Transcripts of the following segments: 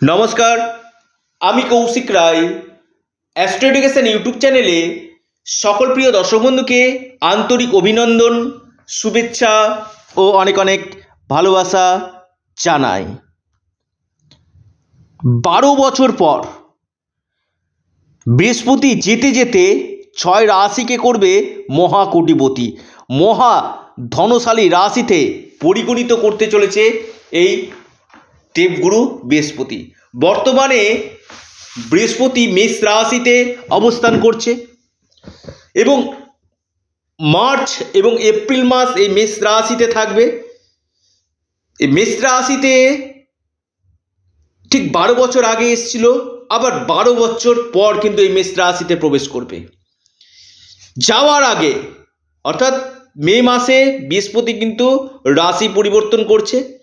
নমস্কার, আমি Koushik Roy. Astro education YouTube চ্যানেলে সকল প্রিয় দর্শক বন্ধুকে আন্তরিক অভিনন্দন, শুভেচ্ছা ও অনেক অনেক ভালোবাসা জানাই। বারো বছর পর বৃহস্পতি যেতে যেতে ছয় রাশিকে করবে মহাকোটিপতি। মহা ধনশালী রাশিতে পরিগণিত করতে চলেছে এই দেবগুরু বৃহস্পতি। বর্তমানে বৃহস্পতি মেষ রাশিতে অবস্থান করছে এবং মার্চ এবং এপ্রিল মাস এই মেষ রাশিতে থাকবে। এই মেষ রাশিতে ঠিক বারো বছর আগে এসছিল, আবার বারো বছর পর কিন্তু এই মেষ রাশিতে প্রবেশ করবে। যাওয়ার আগে, অর্থাৎ মে মাসে বৃহস্পতি কিন্তু রাশি পরিবর্তন করছে।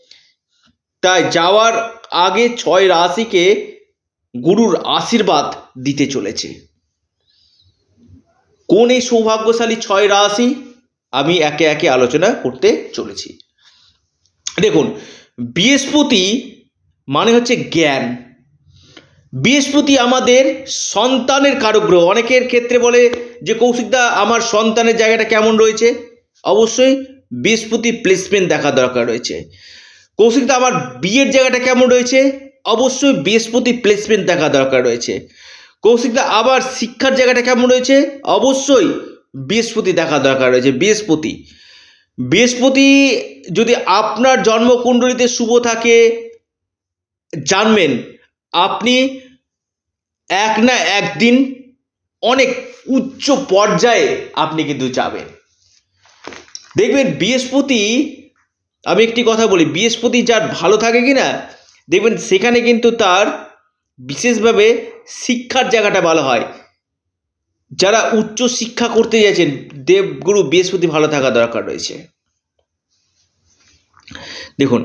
তাই যাওয়ার আগে ছয় রাশিকে গুরুর আশীর্বাদ দিতে চলেছে। কোন এই সৌভাগ্যশালী ছয় রাশি আমি একে একে আলোচনা করতে চলেছি। দেখুন, বৃহস্পতি মানে হচ্ছে জ্ঞান। বৃহস্পতি আমাদের সন্তানের কারগ্রহ। অনেকের ক্ষেত্রে বলে যে কৌশিকদা আমার সন্তানের জায়গাটা কেমন রয়েছে? অবশ্যই বৃহস্পতি প্লেসমেন্ট দেখা দরকার রয়েছে। কৌশিকদা, আমার বিয়ের জায়গাটা কেমন রয়েছে? অবশ্যই বৃহস্পতি প্লেসমেন্ট দেখা দরকার রয়েছে। কৌশিকদা, আবার শিক্ষার জায়গাটা কেমন রয়েছে? অবশ্যই বৃহস্পতি দেখা দরকার রয়েছে, বৃহস্পতি। বৃহস্পতি যদি আপনার জন্মকুণ্ডলিতে শুভ থাকে, জানবেন আপনি এক না একদিন অনেক উচ্চ পর্যায়ে আপনি কিন্তু যাবেন। দেখবেন বৃহস্পতি আমি একটি কথা বলি, বৃহস্পতি যার ভালো থাকে কি না দেখবেন সেখানে কিন্তু তার বিশেষভাবে শিক্ষার জায়গাটা ভালো হয়। যারা উচ্চ শিক্ষা করতে যাচ্ছেন দেবগুরু বৃহস্পতি ভালো থাকা দরকার রয়েছে। দেখুন,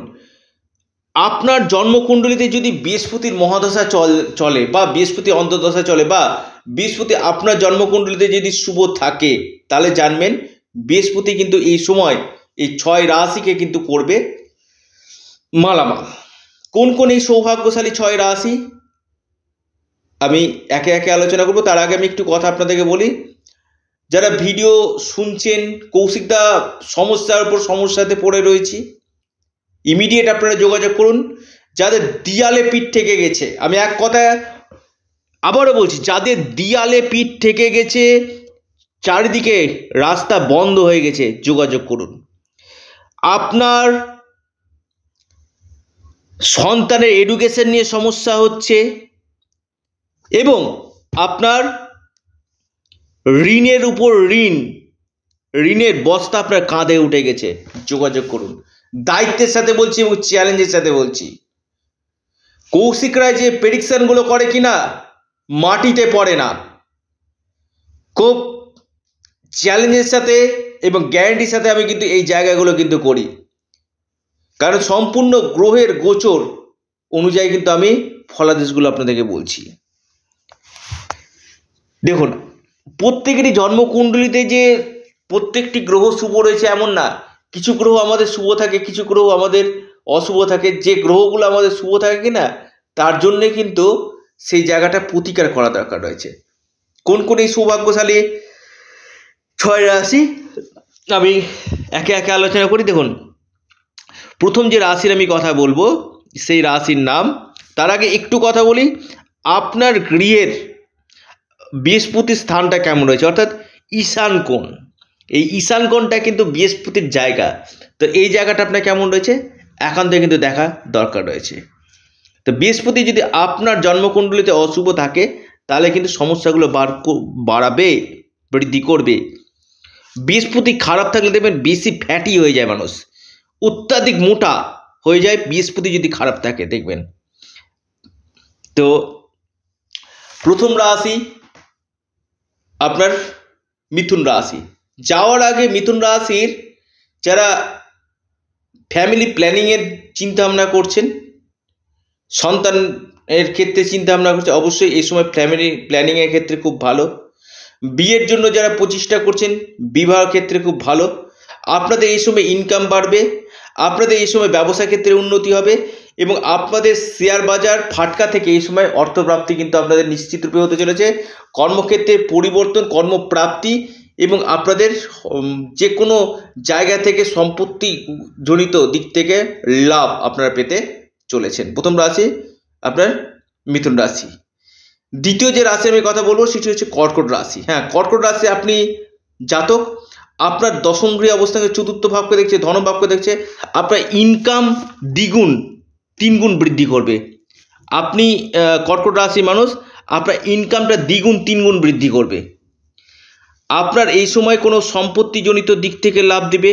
আপনার জন্মকুণ্ডলিতে যদি বৃহস্পতির মহাদশা চল, চলে বা বৃহস্পতি অন্তর্দশা চলে বা বৃহস্পতি আপনার জন্মকুণ্ডলিতে যদি শুভ থাকে, তাহলে জানবেন বৃহস্পতি কিন্তু এই সময় এই ছয় রাশিকে কিন্তু করবে মালামাল। কোন কোন এই সৌভাগ্যশালী ছয় রাশি? আমি একে একে আলোচনা করব। তার আগে আমি একটু কথা আপনাদেরকে বলি, যারা ভিডিও শুনছেন কৌশিকদা সমস্যার উপর সমস্যাতে পড়ে রয়েছি, ইমিডিয়েট আপনারা যোগাযোগ করুন। যাদের দিয়ালে পিঠ থেকে গেছে, আমি এক কথা আবারও বলছি, যাদের দিয়ালে পিঠ থেকে গেছে, চারিদিকে রাস্তা বন্ধ হয়ে গেছে, যোগাযোগ করুন। আপনার সন্তানের এডুকেশন নিয়ে সমস্যা হচ্ছে এবং আপনার ঋণের উপর ঋণ, ঋণের বস্তা আপনার কাঁধে উঠে গেছে। যোগাযোগ করুন। দায়িত্বের সাথে বলছি এবং চ্যালেঞ্জের সাথে বলছি। কৌশিক রায় যে প্রেডিকশনগুলো করে কিনা, মাটিতে পড়ে না। খুব চ্যালেঞ্জের সাথে এবং গ্যারান্টির সাথে আমি কিন্তু এই জায়গাগুলো কিন্তু করি। কারণ সম্পূর্ণ গ্রহের গোচর অনুযায়ী কিন্তু আমি ফলাদেশগুলো আপনাদেরকে বলছি। দেখুন, প্রত্যেকেরই জন্মকুণ্ডলিতে যে প্রত্যেকটি গ্রহ শুভ রয়েছে এমন না। কিছু গ্রহ আমাদের শুভ থাকে, কিছু গ্রহ আমাদের অশুভ থাকে। যে গ্রহগুলো আমাদের শুভ থাকে কিনা, তার জন্যে কিন্তু সেই জায়গাটা প্রতিকার করা দরকার রয়েছে। কোন কোন এই সৌভাগ্যশালী ছয় রাশি? আমি একে একে আলোচনা করি, দেখুন। প্রথম যে রাশির আমি কথা বলব, সেই রাশির নাম। তার আগে একটু কথা বলি, আপনার গৃহের বৃহস্পতির স্থানটা কেমন রয়েছে? অর্থাৎ ঈশান কোণ। এই ঈশান কোণটা কিন্তু বৃহস্পতির জায়গা। তো এই জায়গাটা আপনার কেমন রয়েছে? একান্ত কিন্তু দেখা দরকার রয়েছে। তো বৃহস্পতি যদি আপনার জন্মকুণ্ডলিতে অশুভ থাকে, তাহলে কিন্তু সমস্যাগুলো বাড়াবে, বৃদ্ধি করবে। বৃহস্পতি খারাপ থাকলে দেখবেন বেশি ফ্যাটি হয়ে যায় মানুষ। অত্যাধিক মোটা হয়ে যায় বৃহস্পতি যদি খারাপ থাকে, দেখবেন। তো প্রথম রাশি আপনার মিথুন রাশি। যাওয়ার আগে মিথুন রাশির যারা ফ্যামিলি প্ল্যানিংয়ের চিন্তাভাবনা করছেন, সন্তানের ক্ষেত্রে চিন্তাভাবনা করছে অবশ্যই এই সময় ফ্যামিলি প্ল্যানিংয়ের ক্ষেত্রে খুব ভালো। বিয়ের জন্য যারা প্রচেষ্টা করছেন, বিবাহ ক্ষেত্রে খুব ভালো। আপনাদের এই সময় ইনকাম বাড়বে, আপনাদের এই সময় ব্যবসা ক্ষেত্রে উন্নতি হবে এবং আপনাদের শেয়ার বাজার ফাটকা থেকে এই সময় অর্থপ্রাপ্তি কিন্তু আপনাদের নিশ্চিত রূপে হতে চলেছে। কর্মক্ষেত্রে পরিবর্তন, কর্মপ্রাপ্তি এবং আপনাদের যে কোনো জায়গা থেকে সম্পত্তি জনিত দিক থেকে লাভ আপনারা পেতে চলেছেন। প্রথম রাশি আপনার মিথুন রাশি। দ্বিতীয় যে রাশি আমি কথা বলব, সেটি হচ্ছে কর্কট রাশি। হ্যাঁ কর্কট রাশি আপনি জাতক, আপনার দশম গৃহ অবস্থাকে চতুর্থ ভাবকে দেখছে, ধন ভাবকে দেখছে, আপনার ইনকাম দ্বিগুণ, তিনগুণ বৃদ্ধি করবে। আপনি কর্কট রাশি মানুষ, আপনার ইনকামটা দ্বিগুণ, তিনগুণ বৃদ্ধি করবে। আপনার এই সময় কোনো সম্পত্তিজনিত দিক থেকে লাভ দিবে,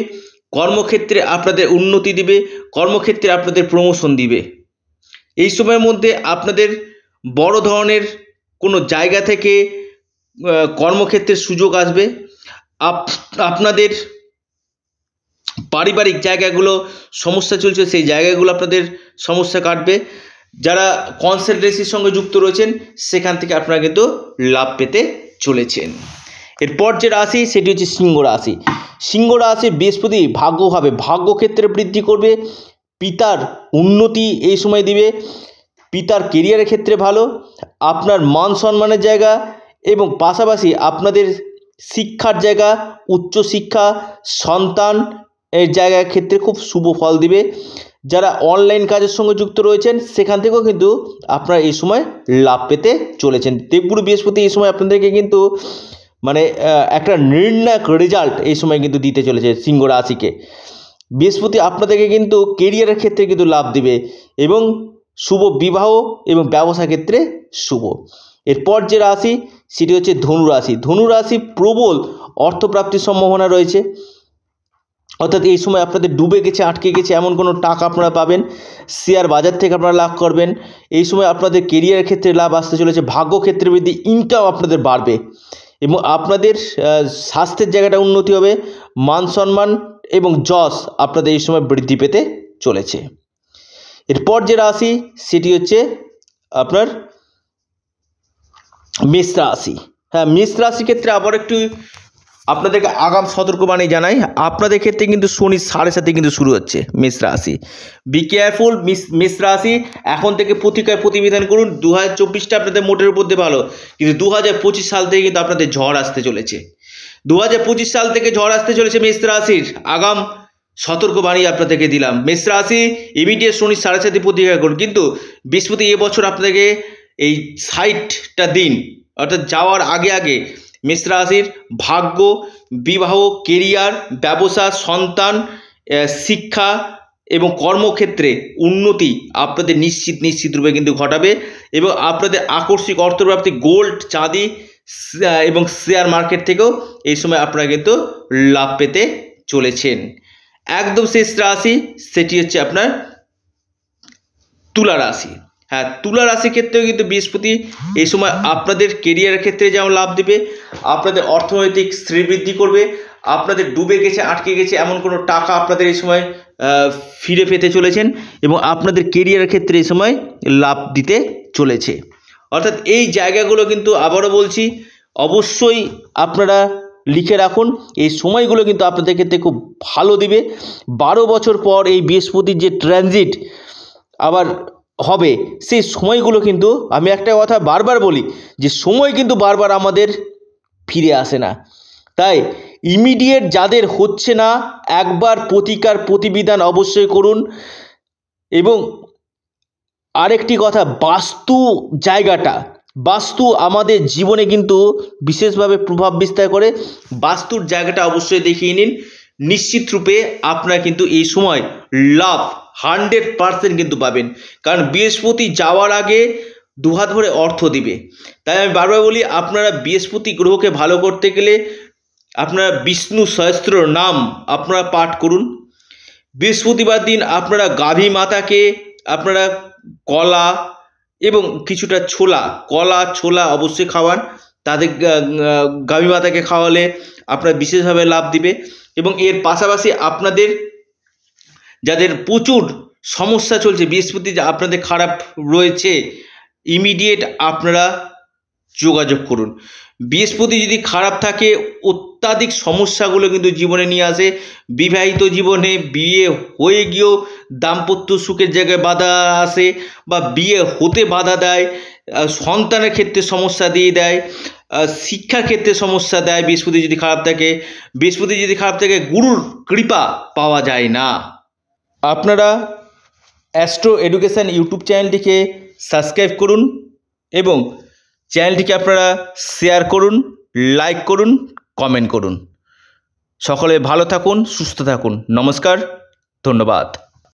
কর্মক্ষেত্রে আপনাদের উন্নতি দিবে, কর্মক্ষেত্রে আপনাদের প্রমোশন দিবে। এই সময়ের মধ্যে আপনাদের বড় ধরনের কোনো জায়গা থেকে কর্মক্ষেত্রের সুযোগ আসবে। আপ- আপনাদের পারিবারিক জায়গাগুলো সমস্যা চলছে, সেই জায়গাগুলো আপনাদের সমস্যা কাটবে। যারা কনসালটেন্সির সঙ্গে যুক্ত রয়েছেন, সেখান থেকে আপনারা কিন্তু লাভ পেতে চলেছেন। এরপর যে রাশি, সেটি হচ্ছে সিংহ রাশি। সিংহ রাশি বৃহস্পতি ভাগ্য ভাগ্যভাবে ভাগ্যক্ষেত্রে বৃদ্ধি করবে, পিতার উন্নতি এই সময় দিবে। পিতার কেরিয়ারের ক্ষেত্রে ভালো, আপনার মান সম্মানের জায়গা এবং পাশাপাশি আপনাদের শিক্ষার জায়গা উচ্চশিক্ষা সন্তান এর জায়গার ক্ষেত্রে খুব শুভ ফল দিবে। যারা অনলাইন কাজের সঙ্গে যুক্ত রয়েছেন, সেখান থেকেও কিন্তু আপনারা এই সময় লাভ পেতে চলেছেন। দেবগুরু বৃহস্পতি এই সময় আপনাদেরকে কিন্তু মানে একটা নির্ণায়ক রেজাল্ট এই সময় কিন্তু দিতে চলেছে সিংহ রাশিকে। বৃহস্পতি আপনাদেরকে কিন্তু কেরিয়ারের ক্ষেত্রে কিন্তু লাভ দিবে এবং শুভ বিবাহ এবং ব্যবসা ক্ষেত্রে শুভ। এরপর যে রাশি, সেটি হচ্ছে ধনু রাশি। ধনু রাশি প্রবল অর্থপ্রাপ্তির সম্ভাবনা রয়েছে। অর্থাৎ এই সময় আপনাদের ডুবে গেছে, আটকে গেছে, এমন কোনো টাকা আপনারা পাবেন, শেয়ার বাজার থেকে আপনারা লাভ করবেন। এই সময় আপনাদের কেরিয়ার ক্ষেত্রে লাভ আসতে চলেছে ভাগ্য ক্ষেত্রে বৃদ্ধি ইনকাম আপনাদের বাড়বে এবং আপনাদের স্বাস্থ্যের জায়গাটা উন্নতি হবে, মান সম্মান এবং যশ আপনাদের এই সময় বৃদ্ধি পেতে চলেছে। এরপর যে রাশি, সেটি হচ্ছে আপনার মেষ রাশি। হ্যাঁ মেষ রাশির ক্ষেত্রে আবার একটু আপনাদেরকে আগাম সতর্কবাণী জানাই। আপনাদের ক্ষেত্রে কিন্তু শনি সাড়ে সাথে কিন্তু শুরু হচ্ছে মেষ রাশি। বি কেয়ারফুল মেষ রাশি, এখন থেকে প্রতিকার প্রতিবিধান করুন। দু হাজার চব্বিশটা আপনাদের মোটের উপর দিয়ে ভালো, কিন্তু দু হাজার পঁচিশ সাল থেকে কিন্তু আপনাদের ঝড় আসতে চলেছে। দু হাজার পঁচিশ সাল থেকে ঝড় আসতে চলেছে মেষ রাশির। আগাম সতর্কবাণী আপনাদেরকে দিলাম। মেষ রাশি ইমিডিয়েট শনি সাড়ে সাথে প্রতিকার করুন। কিন্তু বৃহস্পতি এবছর আপনাদেরকে এই সাইটটা দিন, অর্থাৎ যাওয়ার আগে আগে মেষ রাশির ভাগ্য, বিবাহ কেরিয়ার ব্যবসা, সন্তান শিক্ষা এবং কর্মক্ষেত্রে উন্নতি আপনাদের নিশ্চিত নিশ্চিত রূপে কিন্তু ঘটাবে এবং আপনাদের আকস্মিক অর্থপ্রাপ্তি, গোল্ড, চাঁদি এবং শেয়ার মার্কেট থেকেও এই সময় আপনারা কিন্তু লাভ পেতে চলেছেন। একদম শেষ রাশি, সেটি হচ্ছে আপনার তুলা রাশি। হ্যাঁ তুলা রাশির ক্ষেত্রেও কিন্তু বৃহস্পতি এই সময় আপনাদের কেরিয়ারের ক্ষেত্রে যেমন লাভ দেবে, আপনাদের অর্থনৈতিক শ্রীবৃদ্ধি করবে, আপনাদের ডুবে গেছে, আটকে গেছে এমন কোনো টাকা আপনাদের এই সময় ফিরে পেতে চলেছেন এবং আপনাদের কেরিয়ারের ক্ষেত্রে এই সময় লাভ দিতে চলেছে। অর্থাৎ এই জায়গাগুলো কিন্তু আবারও বলছি, অবশ্যই আপনারা লিখে রাখুন। এই সময়গুলো কিন্তু আপনাদের ক্ষেত্রে খুব ভালো দিবে। বারো বছর পর এই বৃহস্পতির যে ট্রানজিট আবার হবে, সেই সময়গুলো কিন্তু আমি একটা কথা বারবার বলি যে সময় কিন্তু বারবার আমাদের ফিরে আসে না। তাই ইমিডিয়েট যাদের হচ্ছে না, একবার প্রতিকার প্রতিবিধান অবশ্যই করুন। এবং আরেকটি কথা, বাস্তু জায়গাটা বাস্তু আমাদের জীবনে কিন্তু বিশেষভাবে প্রভাব বিস্তার করে। বাস্তুর জায়গাটা অবশ্যই দেখিয়ে নিন। নিশ্চিত রূপে আপনারা কিন্তু এই সময় লাভ হান্ড্রেড পারসেন্ট কিন্তু পাবেন। কারণ বৃহস্পতি যাওয়ার আগে দুহাত ভরে অর্থ দিবে। তাই আমি বারবার বলি, আপনারা বৃহস্পতি গ্রহকে ভালো করতে গেলে আপনারা বিষ্ণু সহস্র নাম আপনারা পাঠ করুন। বৃহস্পতিবার দিন আপনারা গাভী মাতাকে, আপনারা কলা এবং কিছুটা ছোলা, কলা ছোলা অবশ্যই খাওয়ান। তাদের গাভী মাতাকে খাওয়ালে আপনার বিশেষভাবে লাভ দিবে। এবং এর পাশাপাশি আপনাদের যাদের প্রচুর সমস্যা চলছে, বৃহস্পতি যা আপনাদের খারাপ রয়েছে ইমিডিয়েট আপনারা যোগাযোগ করুন। বৃহস্পতি যদি খারাপ থাকে অত্যাধিক সমস্যাগুলো কিন্তু জীবনে নিয়ে আসে। বিবাহিত জীবনে বিয়ে হয়ে গিয়েও দাম্পত্য সুখের জায়গায় বাধা আসে বা বিয়ে হতে বাধা দেয় সন্তানের ক্ষেত্রে সমস্যা দিয়ে দেয় আহ, শিক্ষার ক্ষেত্রে সমস্যা দেয় বৃহস্পতি যদি খারাপ থাকে। বৃহস্পতি যদি খারাপ থাকে গুরুর কৃপা পাওয়া যায় না। আপনারা অ্যাস্ট্রো এডুকেশান ইউটিউব চ্যানেলটিকে সাবস্ক্রাইব করুন এবং চ্যানেলটিকে আপনারা শেয়ার করুন লাইক করুন কমেন্ট করুন। সকলে ভালো থাকুন, সুস্থ থাকুন। নমস্কার, ধন্যবাদ।